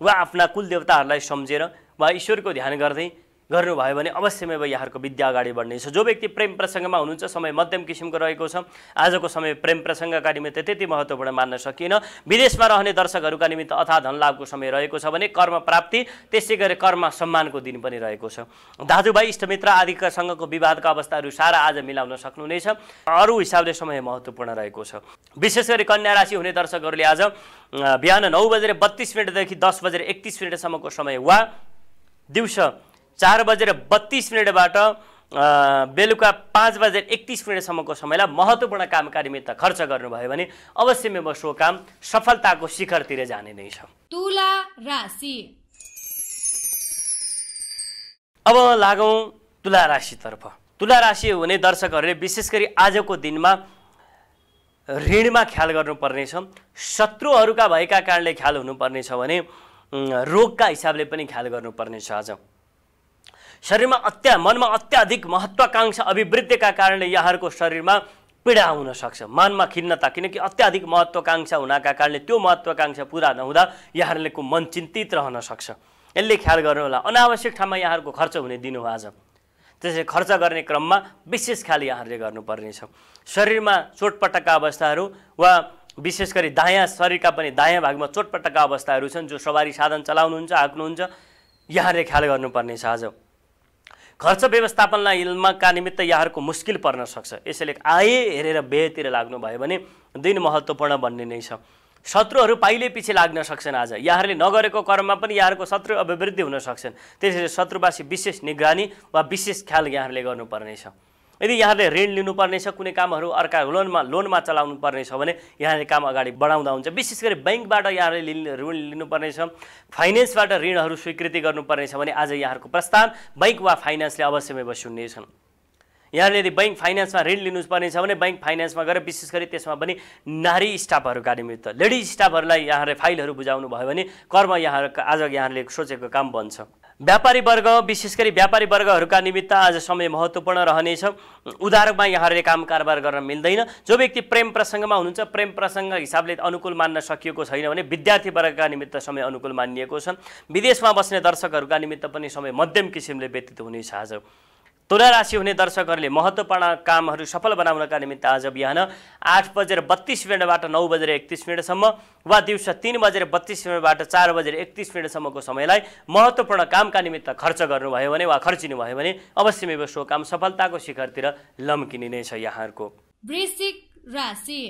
वा आफ्ना कुलदेवताहरूलाई सम्झेर वा ईश्वरको ध्यान गर्दै गर्नुभयो भने अवश्यमै यहाँहरूको विद्या अगाडि बढ्नेछ जो व्यक्ति प्रेम प्रसङ्गमा हुनुहुन्छ समय मध्यम किसिमको रहेको छ। आजको समय प्रेम प्रसङ्गका निमित्त त्यति महत्त्वपूर्ण मान्न सकिएन। विदेशमा रहने दर्शकहरूका निमित्त अथा धन लाभको समय रहेको छ भने कर्म प्राप्ति त्यसै गरी कर्म सम्मानको दिन पनि रहेको छ। दाजुभाइ इष्टमित्र आदिसँगको विवादका अवस्थाहरू सारा आज मिलाउन सक्नुहुनेछ। अरू हिसाबले समय महत्त्वपूर्ण रहेको छ। विशेष गरी कन्या राशि हुने दर्शकहरूले आज बिहान नौ बजेर बत्तिस मिनटदेखि दस बजेर एकतिस मिनटसम्मको समय वा दिउँसो चार बजेर बत्तिस मिनटबाट बेलुका पाँच बजेर एकतिस मिनटसम्मको समयलाई महत्त्वपूर्ण कामका निमित्त खर्च गर्नुभयो भने अवश्य म सो काम सफलताको शिखरतिर जाने नै छ। तुला राशि। अब लागौँ तुला राशितर्फ। तुला राशि हुने दर्शकहरूले विशेष गरी आजको दिनमा ऋणमा ख्याल गर्नुपर्नेछ। शत्रुहरूका भएका कारणले ख्याल हुनुपर्नेछ भने रोगका हिसाबले पनि ख्याल गर्नुपर्नेछ आज। शरीरमा अत्या मनमा अत्याधिक महत्त्वाकाङ्क्षा अभिवृद्धिका कारणले यहाँहरूको शरीरमा पीडा हुन सक्छ। मनमा खिन्नता किनकि अत्याधिक महत्त्वाकाङ्क्षा हुनाका कारणले त्यो महत्त्वाकाङ्क्षा पुरा नहुँदा यहाँहरूको मन चिन्तित रहन सक्छ। यसले ख्याल गर्नु होला अनावश्यक ठाउँमा यहाँहरूको खर्च हुने दिनु हो आज। त्यसै खर्च गर्ने क्रममा विशेष ख्याल यहाँहरूले गर्नुपर्नेछ शरीरमा चोटपटकका अवस्थाहरू वा विशेष गरी दायाँ शरीरका पनि दायाँ भागमा चोटपटकका अवस्थाहरू छन् जो सवारी साधन चलाउनुहुन्छ हाँक्नुहुन्छ यहाँले ख्याल गर्नुपर्नेछ आज। खर्च व्यवस्थापनलाई इल्मका निमित्त यहाँहरूको मुस्किल पर्न सक्छ। यसैले आय हेरेर व्ययतिर लाग्नुभयो भने दिन महत्त्वपूर्ण भन्ने नै छ। शत्रुहरू पाइले पछि लाग्न सक्छन् आज। यहाँहरूले नगरेको कर्ममा पनि यहाँहरूको शत्रु अभिवृद्धि हुन सक्छन्। त्यसैले शत्रुवासी विशेष निगरानी वा विशेष ख्याल यहाँहरूले गर्नुपर्नेछ यदि यहाँले ऋण लिनुपर्नेछ कुनै कामहरू अर्का लोनमा लोनमा चलाउनु पर्नेछ भने यहाँले काम अगाडि बढाउँदा हुन्छ। विशेष गरी ब्याङ्कबाट यहाँले ऋण लिनुपर्नेछ फाइनेन्सबाट ऋणहरू स्वीकृति गर्नुपर्नेछ भने आज यहाँहरूको प्रस्ताव बैङ्क वा फाइनेन्सले अवश्यमै सुन्नेछन् यहाँले यदि बैङ्क फाइनेन्समा ऋण लिनुपर्ने छ भने बैङ्क फाइनेन्समा गएर विशेष गरी त्यसमा पनि नारी स्टाफहरूका निमित्त लेडिज स्टाफहरूलाई यहाँले फाइलहरू बुझाउनु भयो भने कर्म यहाँ आज यहाँले सोचेको काम बन्छ। व्यापारी वर्ग विशेष गरी व्यापारी वर्गहरूका निमित्त आज समय महत्त्वपूर्ण रहनेछ। उधारमा यहाँहरूले काम कारोबार गर्न मिल्दैन। जो व्यक्ति प्रेम प्रसङ्गमा हुनुहुन्छ प्रेम प्रसङ्ग हिसाबले अनुकूल मान्न सकिएको छैन भने विद्यार्थी वर्गका निमित्त समय अनुकूल मानिएको छ विदेशमा बस्ने दर्शकहरूका निमित्त पनि समय मध्यम किसिमले व्यतीत हुनेछ आज। तुला राशि हुने दर्शकहरूले महत्त्वपूर्ण कामहरू सफल बनाउनका निमित्त आज बिहान आठ बजेर बत्तिस मिनटबाट नौ बजेर एकतिस मिनटसम्म वा दिउँसो तिन बजेर बत्तिस मिनटबाट चार बजेर एकतिस मिनटसम्मको समयलाई महत्त्वपूर्ण कामका निमित्त खर्च गर्नुभयो भने वा खर्चिनु भयो भने अवश्यमै सो काम सफलताको शिखरतिर लम्किने नै छ यहाँहरूको। वृश्चिक राशि।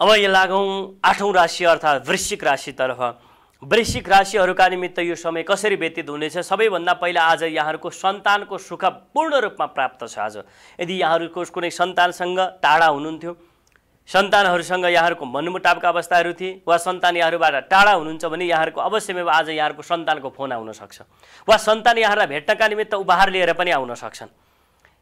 अब यहाँ लागौँ आठौँ राशि अर्थात् वृश्चिक राशितर्फ। वृश्चिक राशिहरूका निमित्त यो समय कसरी व्यतीत हुनेछ? सबैभन्दा पहिला आज यहाँहरूको सन्तानको सुख पूर्ण रूपमा प्राप्त छ आज। यदि यहाँहरूको कुनै सन्तानसँग टाढा हुनुहुन्थ्यो सन्तानहरूसँग यहाँहरूको मनमुटावका अवस्थाहरू थिए वा सन्तान यहाँहरूबाट टाढा हुनुहुन्छ भने यहाँहरूको अवश्यमै आज यहाँहरूको सन्तानको फोन आउन सक्छ। वा सन्तान यहाँलाई भेट्नका निमित्त उपहार लिएर पनि आउन सक्छन्।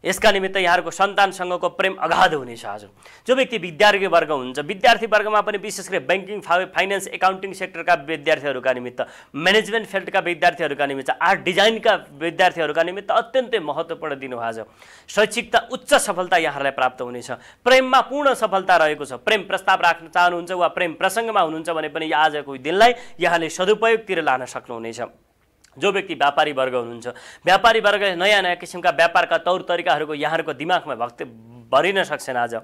यसका निमित्त यहाँहरूको सन्तानसँगको प्रेम अगाध हुनेछ आज। जो व्यक्ति विद्यार्थी वर्ग हुन्छ विद्यार्थी वर्गमा पनि विशेष गरी ब्याङ्किङ फाइनेन्स एकाउन्टिङ सेक्टरका विद्यार्थीहरूका निमित्त म्यानेजमेन्ट फिल्डका विद्यार्थीहरूका निमित्त आर्ट डिजाइनका विद्यार्थीहरूका निमित्त अत्यन्तै महत्त्वपूर्ण दिन हो आज। शैक्षिकता उच्च सफलता यहाँहरूलाई प्राप्त हुनेछ। प्रेममा पूर्ण सफलता रहेको छ। प्रेम प्रस्ताव राख्न चाहनुहुन्छ वा प्रेम प्रसङ्गमा हुनुहुन्छ भने पनि आजको दिनलाई यहाँले सदुपयोगतिर लान सक्नुहुनेछ। जो व्यक्ति व्यापारी वर्ग हुनुहुन्छ व्यापारी वर्ग नयाँ नयाँ किसिमका व्यापारका तौर तरिकाहरूको यहाँहरूको दिमागमा भक्ति भरिन सक्छन् आज।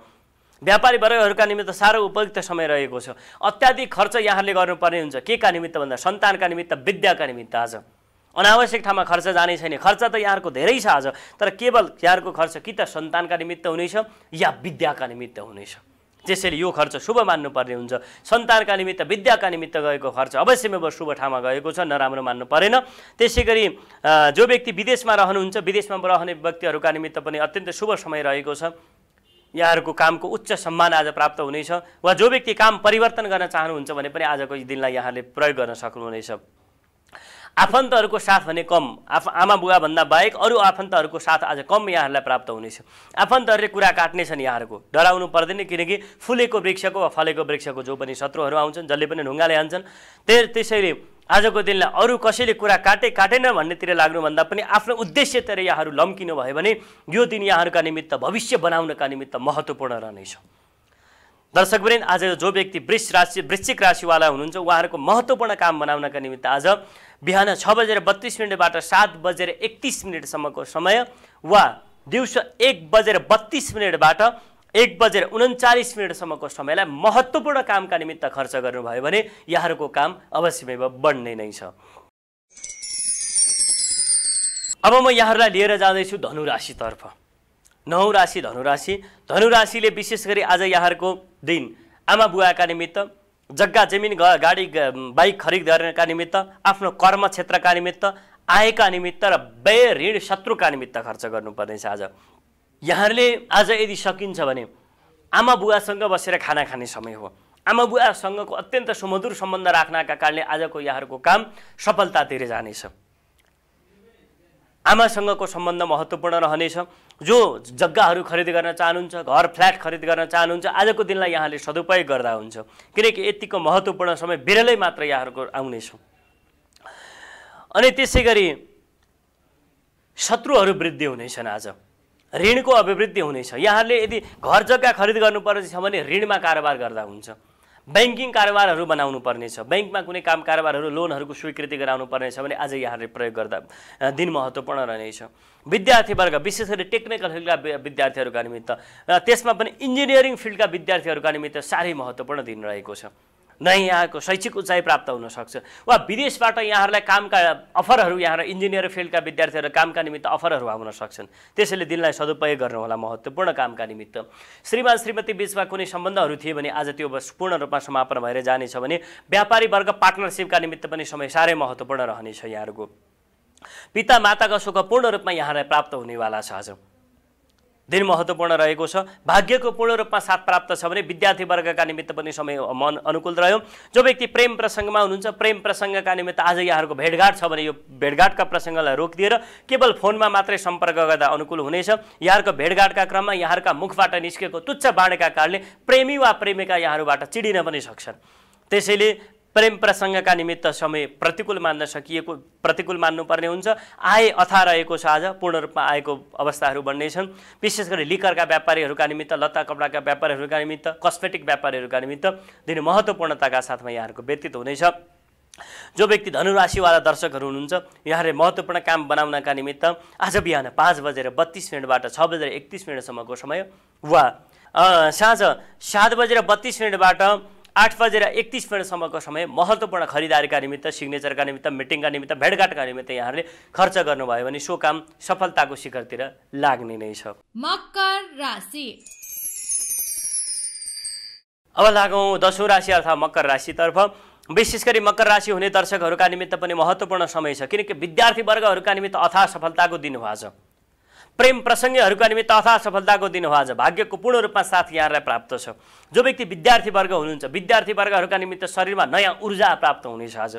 व्यापारी वर्गहरूका निमित्त साह्रो उपयुक्त समय रहेको छ। अत्याधिक खर्च यहाँले गर्नुपर्ने हुन्छ। के का निमित्त भन्दा सन्तानका निमित्त विद्याका निमित्त आज। अनावश्यक ठाउँमा खर्च जाने छैन। खर्च त यहाँहरूको धेरै छ आज तर केवल यहाँहरूको खर्च कि त सन्तानका निमित्त हुनेछ या विद्याका निमित्त हुनेछ। त्यसैले यो खर्च शुभ मान्नुपर्ने हुन्छ। सन्तानका निमित्त विद्याका निमित्त गएको खर्च अवश्यमै अब शुभ ठाउँमा गएको छ नराम्रो मान्नु परेन। त्यसै गरी जो व्यक्ति विदेशमा रहनुहुन्छ विदेशमा रहने व्यक्तिहरूका निमित्त पनि अत्यन्त शुभ समय रहेको छ। यहाँहरूको कामको उच्च सम्मान आज प्राप्त हुनेछ। वा जो व्यक्ति काम परिवर्तन गर्न चाहनुहुन्छ भने पनि आजको दिनलाई यहाँले प्रयोग गर्न सक्नुहुनेछ। आफन्तहरूको साथ भने कम। आफ आमा बुवाभन्दा बाहेक अरू आफन्तहरूको साथ आज कम यहाँहरूलाई प्राप्त हुनेछ। आफन्तहरूले कुरा काट्नेछन् यहाँहरूको। डराउनु पर्दैन किनकि फुलेको वृक्षको वा फलेको वृक्षको जो पनि शत्रुहरू आउँछन् जसले पनि ढुङ्गाले हान्छन् त्यही त्यसैले आजको दिनलाई अरू कसैले कुरा काटे काटेन भन्नेतिर लाग्नुभन्दा पनि आफ्नो उद्देश्यतिर यहाँहरू लम्किनु भयो भने यो दिन यहाँहरूका निमित्त भविष्य बनाउनका निमित्त महत्त्वपूर्ण रहनेछ। दर्शकवृन्द आज जो व्यक्ति वृष राशि वृश्चिक राशिवाला हुनुहुन्छ उहाँहरूको महत्त्वपूर्ण काम बनाउनका निमित्त आज बिहान छ बजेर बत्तिस मिनटबाट सात बजेर एकतिस मिनटसम्मको समय वा दिउँसो एक बजेर बत्तिस मिनटबाट एक बजेर उन्चालिस मिनटसम्मको समयलाई महत्त्वपूर्ण कामका निमित्त खर्च गर्नुभयो भने यहाँहरूको काम अवश्यमै बढ्ने नै छ। अब म यहाँहरूलाई लिएर जाँदैछु धनुराशितर्फ। नौ राशि धनुराशि। धनुराशिले विशेष गरी आज यहाँहरूको दिन आमा बुवाका निमित्त जग्गा जमिन गाडी बाइक खरिद गर्नका निमित्त आफ्नो कर्म क्षेत्रका निमित्त आएका निमित्त र व्यय ऋण शत्रुका निमित्त खर्च गर्नुपर्नेछ आज। यहाँहरूले आज यदि सकिन्छ भने आमा बुवासँग बसेर खाना खाने समय हो। आमा बुवासँगको अत्यन्त सुमधुर सम्बन्ध राख्नका कारणले आजको यहाँहरूको काम सफलतातिर जानेछ। आमासँगको सम्बन्ध महत्त्वपूर्ण रहनेछ। जो जग्गाहरू खरिद गर्न चाहनुहुन्छ घर फ्ल्याट खरिद गर्न चाहनुहुन्छ आजको दिनलाई यहाँले सदुपयोग गर्दा हुन्छ। किनकि यतिको महत्त्वपूर्ण समय बिरलै मात्र यहाँहरूको आउनेछ। अनि त्यसै गरी शत्रुहरू वृद्धि हुनेछन् आज। ऋणको अभिवृद्धि हुनेछ। यहाँहरूले यदि घर जग्गा खरिद गर्नुपर्ने छ भने ऋणमा कारोबार गर्दा हुन्छ। ब्याङ्किङ कारोबारहरू बनाउनु पर्नेछ ब्याङ्कमा कुनै काम कारोबारहरू लोनहरूको स्वीकृति गराउनु पर्नेछ भने आज यहाँले प्रयोग गर्दा दिन महत्त्वपूर्ण रहनेछ। विद्यार्थीवर्ग विशेष गरी टेक्निकल फिल्डका विद्यार्थीहरूका निमित्त र त्यसमा पनि इन्जिनियरिङ फिल्डका विद्यार्थीहरूका निमित्त साह्रै महत्त्वपूर्ण दिन रहेको छ। नै यहाँको शैक्षिक उचाइ प्राप्त हुनसक्छ वा विदेशबाट यहाँहरूलाई कामका अफरहरू यहाँ इन्जिनियर फिल्डका विद्यार्थीहरू कामका निमित्त अफरहरू आउन सक्छन्। त्यसैले दिनलाई सदुपयोग गर्नुहोला महत्त्वपूर्ण कामका निमित्त। श्रीमान श्रीमती बिचमा कुनै सम्बन्धहरू थिए भने आज त्यो पूर्ण रूपमा समापन भएर जानेछ भने व्यापारी वर्ग पार्टनरसिपका निमित्त पनि समय साह्रै महत्त्वपूर्ण रहनेछ यहाँहरूको। पिता माताका सुख पूर्ण रूपमा यहाँलाई प्राप्त हुनेवाला छ आज। दिन महत्त्वपूर्ण रहेको छ। भाग्यको पूर्ण रूपमा साथ प्राप्त छ भने विद्यार्थी वर्गका निमित्त पनि समय मन अनुकूल रह्यो। जो व्यक्ति प्रेम प्रसङ्गमा हुनुहुन्छ प्रेम प्रसङ्गका निमित्त आज यहाँहरूको भेटघाट छ भने यो भेटघाटका प्रसङ्गलाई रोकिदिएर केवल फोनमा मात्रै सम्पर्क गर्दा अनुकूल हुनेछ। यहाँहरूको भेटघाटका क्रममा यहाँहरूका मुखबाट निस्केको तुच्छ बाँडेका कारणले प्रेमी वा प्रेमिका यहाँहरूबाट चिडिन पनि सक्छन्। त्यसैले प्रेम प्रसङ्गका निमित्त समय प्रतिकूल मान्न सकिएको प्रतिकूल मान्नुपर्ने हुन्छ। आय अथा रहेको छ आज पूर्ण रूपमा आएको अवस्थाहरू बन्नेछन्। विशेष गरी लिकरका व्यापारीहरूका निमित्त लत्ता कपडाका व्यापारीहरूका निमित्त कस्मेटिक व्यापारीहरूका निमित्त दिन महत्त्वपूर्णताका साथमा यहाँहरूको व्यतीत हुनेछ। जो व्यक्ति धनुराशिवाला दर्शकहरू हुनुहुन्छ यहाँले महत्त्वपूर्ण काम बनाउनका निमित्त आज बिहान पाँच बजेर बत्तिस मिनटबाट छ बजेर एकतिस मिनटसम्मको समय वा साँझ सात बजेर बत्तिस मिनटबाट आठ बजेर एकतिस मिनटसम्मको समय महत्त्वपूर्ण खरिदारीका निमित्त सिग्नेचरका निमित्त मिटिङका निमित्त भेटघाटका निमित्त यहाँहरूले खर्च गर्नुभयो भने सो काम सफलताको शिखरतिर लाग्ने नै छ। मकर राशि। अब लागौँ दसौँ राशि अर्थात् मकर राशितर्फ। विशेष गरी मकर राशि हुने दर्शकहरूका निमित्त पनि महत्त्वपूर्ण समय छ किनकि विद्यार्थी वर्गहरूका निमित्त अथाह सफलताको दिन हो आज। प्रेम प्रसङ्गहरूका निमित्त अथाह सफलताको दिन हो आज। भाग्यको पूर्ण रूपमा साथ यहाँलाई प्राप्त छ। जो व्यक्ति विद्यार्थी वर्ग हुनुहुन्छ विद्यार्थी वर्गहरूका निमित्त शरीरमा नयाँ ऊर्जा प्राप्त हुनेछ आज।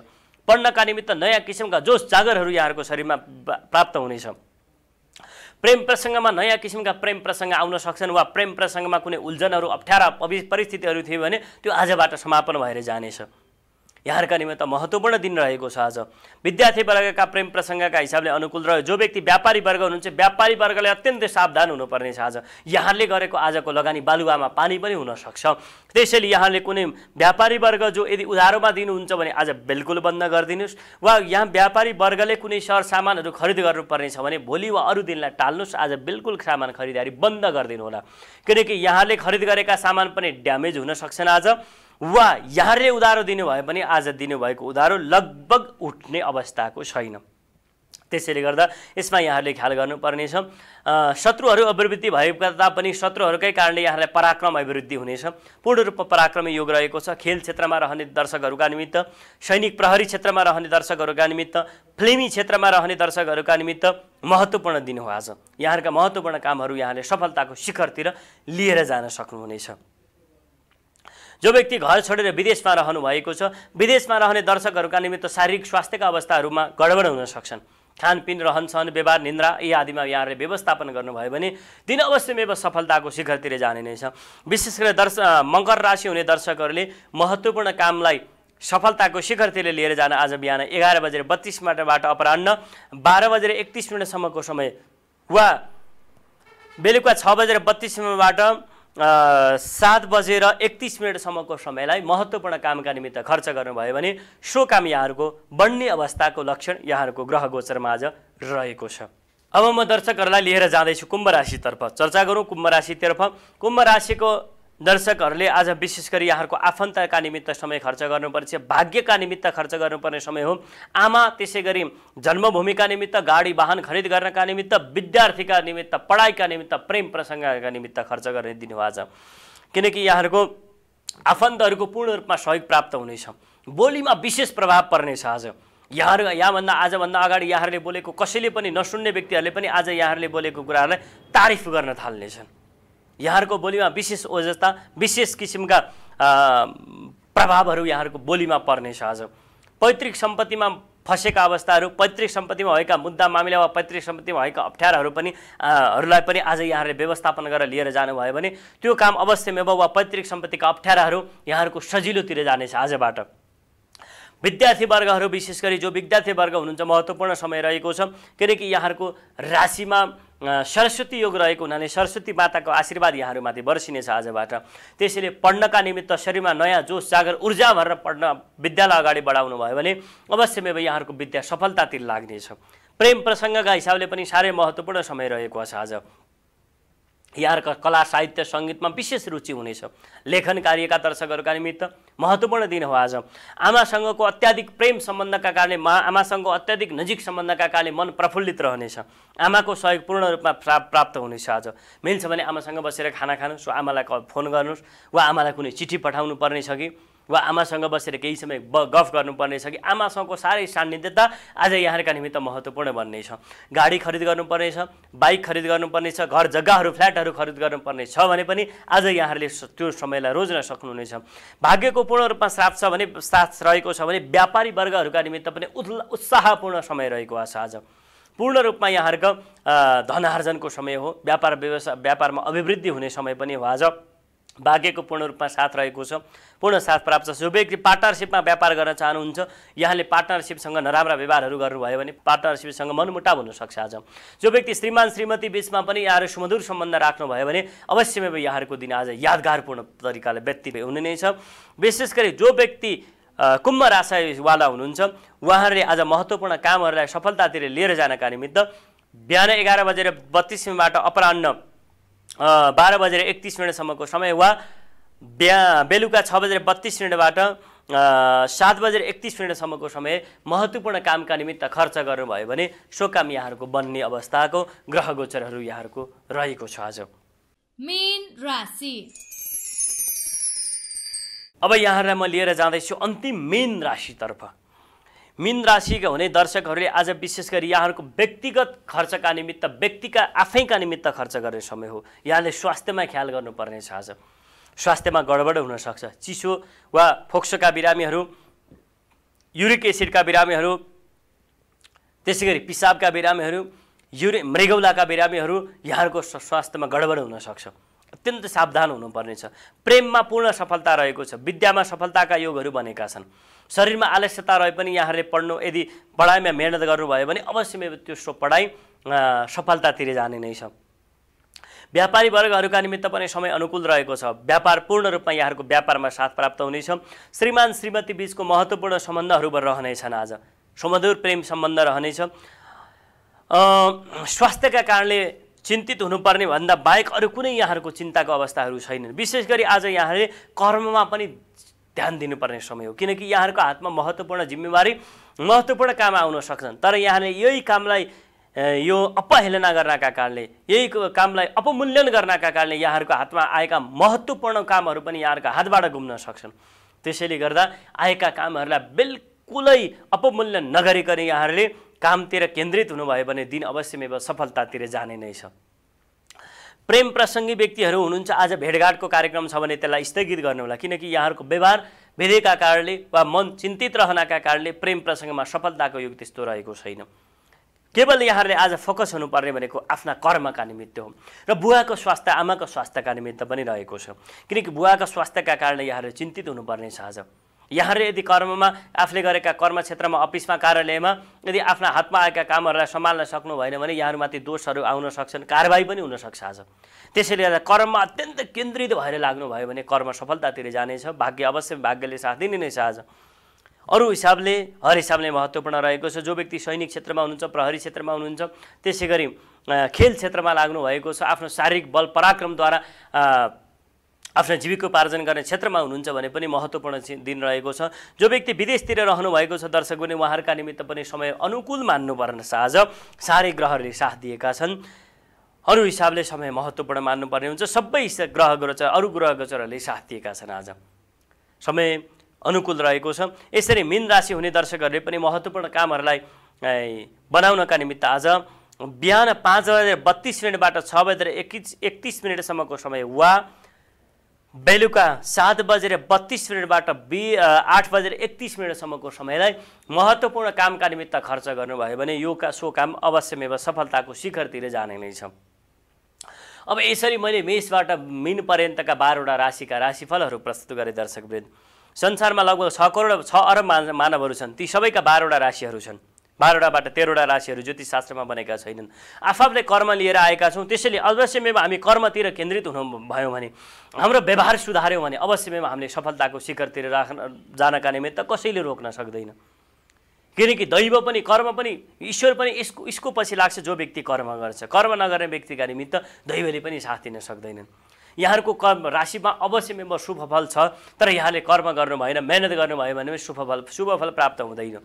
पढ्नका निमित्त नयाँ किसिमका जोस जागरहरू यहाँहरूको शरीरमा प्रा- प्राप्त हुनेछ। प्रेम प्रसङ्गमा नयाँ किसिमका प्रेम प्रसङ्ग आउन सक्छन् वा प्रेम प्रसङ्गमा कुनै उल्झनहरू अप्ठ्यारा परिस्थितिहरू थियो भने त्यो आजबाट समापन भएर जानेछ। यहाँहरूका निमित्त महत्त्वपूर्ण दिन रहेको छ आज। विद्यार्थी वर्गका प्रेम प्रसङ्गका हिसाबले अनुकूल रह्यो। जो व्यक्ति व्यापारी वर्ग हुनुहुन्छ व्यापारी वर्गले अत्यन्तै सावधान हुनुपर्नेछ आज। यहाँले गरेको आजको लगानी बालुवामा पानी पनि हुनसक्छ त्यसैले यहाँले कुनै व्यापारी वर्ग जो यदि उधारोमा दिनुहुन्छ भने आज बिल्कुल बन्द गरिदिनुहोस् वा यहाँ व्यापारी वर्गले कुनै सरसामानहरू खरिद गर्नुपर्नेछ भने भोलि वा अरू दिनलाई टाल्नुहोस्। आज बिल्कुल सामान खरिदारी बन्द गरिदिनु होला किनकि यहाँले खरिद गरेका सामान पनि ड्यामेज हुन सक्छन् आज। वा यहाँले उधारो दिनुभयो भने आज दिनुभएको उधारो लगभग उठ्ने अवस्थाको छैन। त्यसैले गर्दा यसमा यहाँहरूले ख्याल गर्नुपर्नेछ। शत्रुहरू अभिवृद्धि भएका तापनि शत्रुहरूकै कारणले यहाँलाई पराक्रम अभिवृद्धि हुनेछ। पूर्ण रूपमा पराक्रमी योग रहेको छ। खेल क्षेत्रमा रहने दर्शकहरूका निमित्त सैनिक प्रहरी क्षेत्रमा रहने दर्शकहरूका निमित्त फिल्मी क्षेत्रमा रहने दर्शकहरूका निमित्त महत्त्वपूर्ण दिन हो आज। यहाँहरूका महत्त्वपूर्ण कामहरू यहाँले सफलताको शिखरतिर लिएर जान सक्नुहुनेछ। जो व्यक्ति घर छोडेर विदेशमा रहनु भएको छ विदेशमा रहने दर्शकहरूका निमित्त शारीरिक स्वास्थ्यका अवस्थाहरूमा गडबड हुन सक्छन्। खानपिन रहनसहन व्यवहार निन्द्रा यी आदिमा यहाँहरूले व्यवस्थापन गर्नुभयो भने दिन अवश्यमेव सफलताको शिखरतिर जाने नै छ। विशेष गरेर दर्श मकर राशि हुने दर्शकहरूले महत्त्वपूर्ण कामलाई सफलताको शिखरतिर लिएर जान आज बिहान एघार बजेर बत्तिस मिनटबाट अपराह्न बाह्र बजेर एकतिस मिनटसम्मको समय वा बेलुका छ बजेर बत्तिस मिनटबाट सात बजेर एकतिस मिनटसम्मको समयलाई महत्त्वपूर्ण कामका निमित्त खर्च गर्नुभयो भने सो काम यहाँहरूको बढ्ने अवस्थाको लक्षण यहाँहरूको ग्रह गोचरमा आज रहेको छ। अब म दर्शकहरूलाई लिएर जाँदैछु कुम्भ राशितर्फ। चर्चा गरौँ कुम्भ राशितर्फ। कुम्भ राशिको दर्शकहरूले आज विशेष गरी यहाँहरूको आफन्तका निमित्त समय खर्च गर्नुपर्छ भाग्यका निमित्त खर्च गर्नुपर्ने समय हो। आमा त्यसै गरी जन्मभूमिका निमित्त गाडी वाहन खरिद गर्नका निमित्त विद्यार्थीका निमित्त पढाइका निमित्त प्रेम प्रसङ्गका निमित्त खर्च गर्ने दिन हो आज। किनकि यहाँहरूको आफन्तहरूको पूर्ण रूपमा सहयोग प्राप्त हुनेछ। बोलीमा विशेष प्रभाव पर्नेछ आज। यहाँहरू यहाँभन्दा आजभन्दा अगाडि यहाँहरूले बोलेको कसैले पनि नसुन्ने व्यक्तिहरूले पनि आज यहाँहरूले बोलेको कुराहरूलाई तारिफ गर्न थाल्नेछन्। यहाँहरूको बोलीमा विशेष ओजस्ता विशेष किसिमका प्रभावहरू यहाँहरूको बोलीमा पर्नेछ आज। पैतृक सम्पत्तिमा फँसेका अवस्थाहरू पैतृक सम्पत्तिमा भएका मुद्दा मामिला वा पैतृक सम्पत्तिमा भएका अप्ठ्याराहरू पनि हरूलाई पनि आज यहाँहरूले व्यवस्थापन गरेर लिएर जानुभयो भने त्यो काम अवश्यमेव वा पैतृक सम्पत्तिका अप्ठ्याराहरू यहाँहरूको सजिलोतिर जानेछ आजबाट। विद्यार्थी वर्गहरू विशेष गरी जो विद्यार्थी वर्ग हुनुहुन्छ महत्त्वपूर्ण समय रहेको छ। किनकि यहाँहरूको राशिमा सरस्वती योग रहेको हुनाले सरस्वती माताको आशीर्वाद यहाँहरूमाथि बर्सिनेछ आजबाट। त्यसैले पढ्नका निमित्त शरीरमा नयाँ जोस जागर ऊर्जा भरेर पढ्न विद्यालय अगाडि बढाउनु भयो भने अवश्यमै यहाँहरूको विद्या सफलतातिर लाग्नेछ। प्रेम प्रसङ्गका हिसाबले पनि साह्रै महत्त्वपूर्ण समय रहेको छ आज। यहाँहरूका कला साहित्य सङ्गीतमा विशेष रुचि हुनेछ। लेखन कार्यका दर्शकहरूका निमित्त महत्त्वपूर्ण दिन हो आज। आमासँगको अत्याधिक प्रेम सम्बन्धका कारणले मा आमासँगको अत्याधिक नजिक सम्बन्धका कारणले मन प्रफुल्लित रहनेछ। आमाको सहयोग पूर्ण रूपमा प्रा प्राप्त हुनेछ आज। मिल्छ भने आमासँग बसेर खाना खानुहोस् वा आमालाई फोन गर्नुहोस् वा आमालाई कुनै चिठी पठाउनु पर्ने छ कि? वा आमासँग बसेर केही समय ब गफ गर्नुपर्ने छ कि आमासँगको साह्रै सान्निध्यता आज यहाँहरूका निमित्त महत्त्वपूर्ण बन्नेछ गाडी खरिद गर्नुपर्नेछ बाइक खरिद गर्नुपर्नेछ घर जग्गाहरू फ्ल्याटहरू खरिद गर्नुपर्ने छ भने पनि आज यहाँहरूले त्यो समयलाई रोज्न सक्नुहुनेछ। भाग्यको पूर्ण रूपमा साथ छ भने साथ रहेको छ भने व्यापारी वर्गहरूका निमित्त पनि उत्साहपूर्ण समय रहेको छ आज। पूर्ण रूपमा यहाँहरूको अ, धन आर्जनको समय हो व्यापार व्यवसाय व्यापारमा अभिवृद्धि हुने समय पनि हो आज। भाग्यको पूर्ण रूपमा साथ रहेको छ। पूर्ण साथ प्राप्त छ। जो व्यक्ति पार्टनरसिपमा व्यापार गर्न चाहनुहुन्छ यहाँले पार्टनरसिपसँग नराम्रा व्यवहारहरू गर्नुभयो भने पार्टनरसिपसँग मनमुटाव हुनसक्छ आज। जो व्यक्ति श्रीमान श्रीमती बिचमा पनि यहाँहरू सुमधुर सम्बन्ध राख्नुभयो भने अवश्यमै यहाँहरूको दिन आज यादगारपूर्ण तरिकाले व्यक्ति हुने नै छ। विशेष गरी जो व्यक्ति कुम्भ राशिवाला हुनुहुन्छ उहाँहरूले आज महत्त्वपूर्ण कामहरूलाई सफलतातिर लिएर जानका निमित्त बिहान एघार बजेर बत्तिस मिनटबाट अपराह्न अ, बाह्र बजेर एकतिस मिनटसम्मको समय वा बिहा बेलुका छ बजेर बत्तिस मिनटबाट सात बजेर एकतिस मिनटसम्मको समय महत्त्वपूर्ण कामका निमित्त खर्च गर्नुभयो भने सो काम यहाँहरूको बन्ने अवस्थाको ग्रह गोचरहरू यहाँहरूको रहेको छ आज। मीन राशि। अब यहाँहरूलाई म लिएर जाँदैछु अन्तिम मेन राशितर्फ। मीन राशिका हुने दर्शकहरूले आज विशेष गरी यहाँहरूको व्यक्तिगत खर्चका निमित्त व्यक्तिका आफैका निमित्त खर्च गर्ने समय हो। यहाँले स्वास्थ्यमा ख्याल गर्नुपर्नेछ आज। स्वास्थ्यमा गडबड हुनसक्छ। चिसो वा फोक्सोका बिरामीहरू युरिक एसिडका बिरामीहरू त्यसै गरी पिसाबका बिरामीहरू युरि मृगौलाका बिरामीहरू यहाँहरूको स्व- स्वास्थ्यमा गडबड हुनसक्छ। अत्यन्त सावधान हुनुपर्नेछ प्रेममा पूर्ण सफलता रहेको छ। विद्यामा सफलताका योगहरू बनेका छन्। शरीरमा आलस्यता रहे पनि यहाँहरूले पढ्नु यदि पढाइमा मेहनत गर्नुभयो भने अवश्य त्यो सो पढाइ सफलतातिर जाने नै छ। व्यापारी वर्गहरूका निमित्त पनि समय अनुकूल रहेको छ। व्यापार पूर्ण रूपमा यहाँहरूको व्यापारमा साथ प्राप्त हुनेछ श्रीमान श्रीमती बिचको महत्त्वपूर्ण सम्बन्धहरू रहनेछन् आज। सुमधुर प्रेम सम्बन्ध रहनेछ। स्वास्थ्यका कारणले चिन्तित हुनुपर्ने भन्दा बाहेक अरू कुनै यहाँहरूको चिन्ताको अवस्थाहरू छैनन्। विशेष गरी आज यहाँहरूले कर्ममा पनि ध्यान दिनुपर्ने समय हो। किनकि यहाँहरूको हातमा महत्त्वपूर्ण जिम्मेवारी महत्त्वपूर्ण काम आउन सक्छन्। तर यहाँले यही कामलाई यो अपहेलना गर्नका कारणले यही कामलाई अपमूल्यन गर्नका कारणले यहाँहरूको हातमा आएका महत्त्वपूर्ण कामहरू पनि यहाँहरूको हातबाट गुम्न सक्छन्। त्यसैले गर्दा आएका कामहरूलाई बिल्कुलै अपमूल्यन नगरिकन यहाँहरूले कामतिर केन्द्रित हुनुभयो भने दिन अवश्यमेव सफलतातिर जाने नै छ। प्रेम प्रसङ्गी व्यक्तिहरू हुनुहुन्छ आज भेटघाटको कार्यक्रम छ भने त्यसलाई स्थगित गर्नु होला। किनकि यहाँहरूको व्यवहार भेदेका कारणले वा मन चिन्तित रहनका कारणले प्रेम प्रसङ्गमा सफलताको योग त्यस्तो रहेको छैन। केवल यहाँहरूले आज फोकस हुनुपर्ने भनेको आफ्ना कर्मका निमित्त हो र बुवाको स्वास्थ्य आमाको स्वास्थ्यका निमित्त पनि रहेको छ। किनकि बुवाको स्वास्थ्यका कारणले यहाँहरू चिन्तित हुनुपर्ने छ आज। यहाँहरूले यदि कर्ममा आफूले गरेका कर्म क्षेत्रमा अफिसमा कार्यालयमा यदि आफ्ना हातमा आएका कामहरूलाई सम्हाल्न सक्नु भएन भने यहाँहरूमाथि दोषहरू आउन सक्छन् कारवाही पनि हुनसक्छ आज। त्यसैले गर्दा कर्ममा अत्यन्त केन्द्रित भएर लाग्नुभयो भने कर्म सफलतातिर जानेछ भाग्य अवश्य भाग्यले साथ दिने नै छ आज। अरू हिसाबले हर हिसाबले महत्त्वपूर्ण रहेको छ जो व्यक्ति सैनिक क्षेत्रमा हुनुहुन्छ प्रहरी क्षेत्रमा हुनुहुन्छ त्यसै गरी खेल क्षेत्रमा लाग्नु भएको छ आफ्नो शारीरिक बल पराक्रमद्वारा आफ्नो जीविकोपार्जन गर्ने क्षेत्रमा हुनुहुन्छ भने पनि महत्त्वपूर्ण दिन रहेको छ। जो व्यक्ति विदेशतिर रहनु भएको छ दर्शक पनि उहाँहरूका निमित्त पनि समय अनुकूल मान्नुपर्ने छ आज साह्रै ग्रहहरूले साथ दिएका छन्। अरू हिसाबले समय महत्त्वपूर्ण मान्नुपर्ने हुन्छ। सबै ग्रह गोचर अरू ग्रह गोचरहरूले साथ दिएका छन् आज। समय अनुकूल रहेको छ। यसरी मीन राशि हुने दर्शकहरूले पनि महत्त्वपूर्ण कामहरूलाई बनाउनका निमित्त आज बिहान पाँच बजेर बत्तिस मिनटबाट छ बजेर एकतिस मिनटसम्मको समय वा बेलुका सात बजेर बत्तिस मिनटबाट बि आठ बजेर एकतिस मिनटसम्मको समयलाई महत्त्वपूर्ण कामका निमित्त खर्च गर्नुभयो भने यो का सो काम अवश्यमेव सफलताको शिखरतिर जाने नै छ। अब यसरी मैले मेषबाट मिन पर्यन्तका बाह्रवटा राशिका राशिफलहरू प्रस्तुत गरेँ दर्शकवृन्द। संसारमा लगभग छ करोड छ अरब मान मानवहरू छन्। ती सबैका बाह्रवटा राशिहरू छन्। बाह्रवटाबाट तेह्रवटा राशिहरू ज्योतिष शास्त्रमा बनेका छैनन्। आफूले कर्म लिएर आएका छौँ त्यसैले अवश्यमेव हामी कर्मतिर केन्द्रित हुनु भयौँ भने हाम्रो व्यवहार सुधार्यौँ भने अवश्यमेव हामीले सफलताको शिखरतिर राख्न जानका निमित्त कसैले रोक्न सक्दैन। किनकि दैव पनि कर्म पनि ईश्वर पनि यसको यसको पछि लाग्छ जो व्यक्ति कर्म गर्छ। कर्म नगर्ने व्यक्तिका निमित्त दैवले पनि साथ दिन सक्दैनन्। यहाँहरूको कर्म राशिमा अवश्यमेव शुभ फल छ तर यहाँले कर्म गर्नु भएन मेहनत गर्नुभयो भने शुभ फल शुभ फल प्राप्त हुँदैन।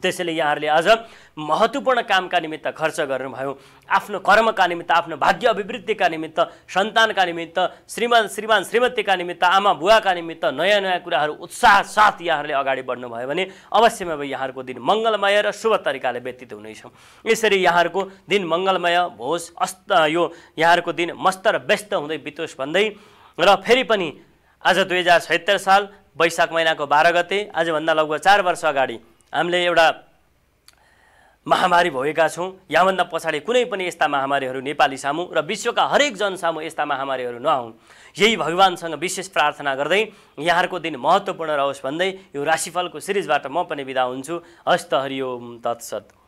त्यसैले यहाँहरूले अझ महत्त्वपूर्ण कामका निमित्त खर्च गर्नुभयो। आफ्नो कर्मका निमित्त आफ्नो भाग्य अभिवृद्धिका निमित्त सन्तानका निमित्त श्रीमान श्रीमान श्रीमतीका निमित्त आमा बुवाका निमित्त नयाँ नयाँ कुराहरू उत्साह साथ यहाँहरूले अगाडि बढ्नुभयो भने अवश्यमै अब यहाँहरूको दिन मङ्गलमय र शुभ तरिकाले व्यतीत हुनेछ। यसरी यहाँहरूको दिन मङ्गलमय होस् अस्त यो यहाँहरूको दिन मस्त र व्यस्त हुँदै बितोस् भन्दै र फेरि पनि आज दुई हजार साल वैशाख महिनाको बाह्र गते आजभन्दा लगभग चार वर्ष अगाडि हामीले एउटा महामारी भएका छौँ। यहाँभन्दा पछाडि कुनै पनि यस्ता महामारीहरू नेपाली सामु र विश्वका हरेक जन सामु यस्ता महामारीहरू नआउन् यही भगवान्सँग विशेष प्रार्थना गर्दै यहाँहरूको दिन महत्त्वपूर्ण रहोस् भन्दै यो राशिफलको सिरिजबाट म पनि बिदा हुन्छु। हस्त हरिओम तत्सत।